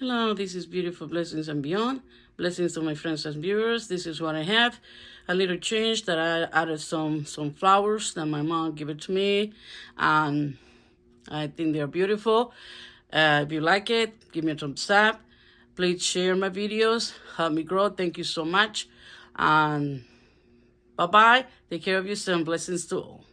Hello, this is Beautiful Blessings and Beyond. Blessings to my friends and viewers. This is what I have. A little change that I added some some flowers that my mom gave it to me. And I think they're beautiful. Uh, if you like it, give me a thumbs up. Please share my videos. Help me grow. Thank you so much. And bye-bye. Take care of yourself. Blessings to all.